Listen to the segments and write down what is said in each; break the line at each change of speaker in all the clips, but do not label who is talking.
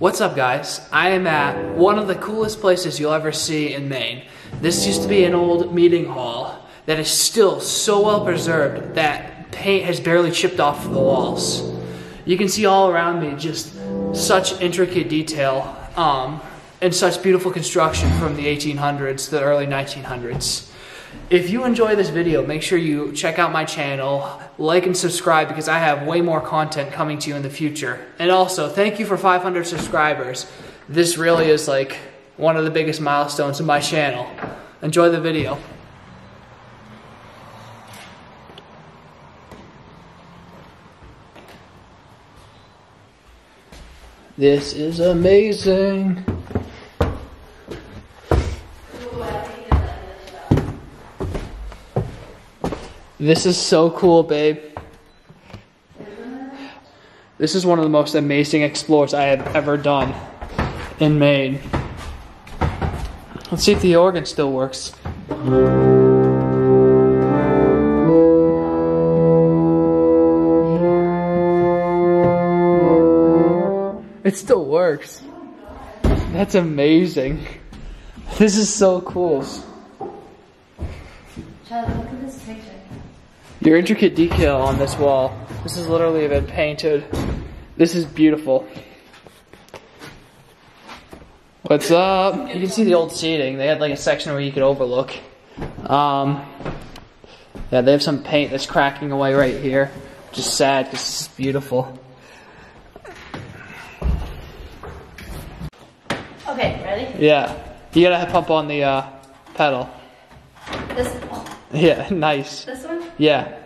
What's up guys? I am at one of the coolest places you'll ever see in Maine. This used to be an old meeting hall that is still so well preserved that paint has barely chipped off the walls. You can see all around me just such intricate detail um, and such beautiful construction from the 1800s, to the early 1900s. If you enjoy this video, make sure you check out my channel, like and subscribe because I have way more content coming to you in the future. And also, thank you for 500 subscribers. This really is like one of the biggest milestones in my channel. Enjoy the video. This is amazing. This is so cool, babe. This is one of the most amazing explores I have ever done in Maine. Let's see if the organ still works. It still works. That's amazing. This is so cool. Your intricate detail on this wall. This has literally been painted. This is beautiful. What's up? You can see the old seating. They had like a section where you could overlook. Um, yeah, they have some paint that's cracking away right here, Just sad because this is beautiful.
Okay, ready?
Yeah, you gotta pump on the uh, pedal.
This, oh,
Yeah, nice.
this one?
Yeah.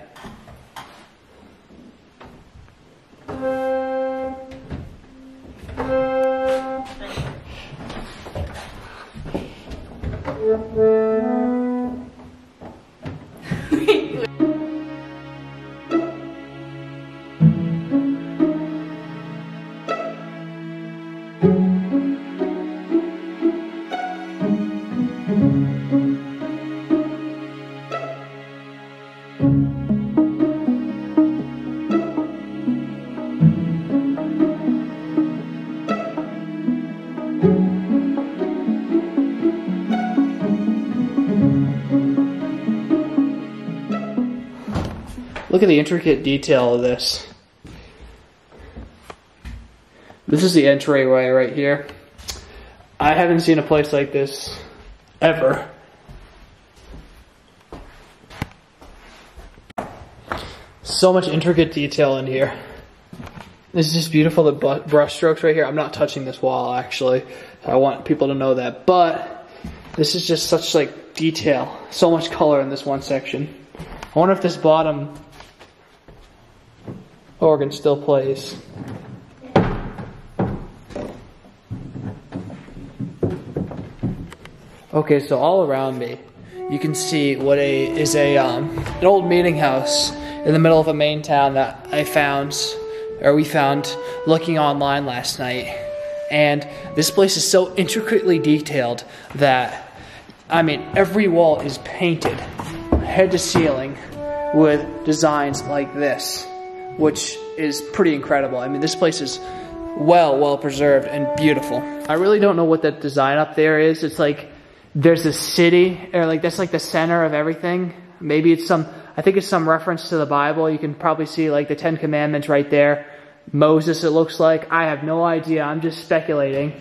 Look at the intricate detail of this. This is the entryway right here. I haven't seen a place like this ever. So much intricate detail in here. This is just beautiful, the brush strokes right here. I'm not touching this wall actually. I want people to know that. But this is just such like detail. So much color in this one section. I wonder if this bottom organ still plays. Okay, so all around me, you can see what a is a um, an old meeting house in the middle of a Maine town that I found, or we found looking online last night. And this place is so intricately detailed that, I mean, every wall is painted, head to ceiling, with designs like this, which is pretty incredible. I mean, this place is well, well preserved and beautiful. I really don't know what that design up there is. It's like there's a city, or like that's like the center of everything. Maybe it's some, I think it's some reference to the Bible. You can probably see like the Ten Commandments right there. Moses, it looks like. I have no idea. I'm just speculating.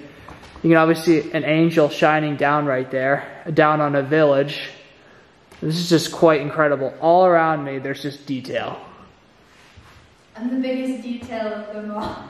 You can obviously see an angel shining down right there, down on a village. This is just quite incredible. All around me, there's just detail.
And the biggest detail of them all.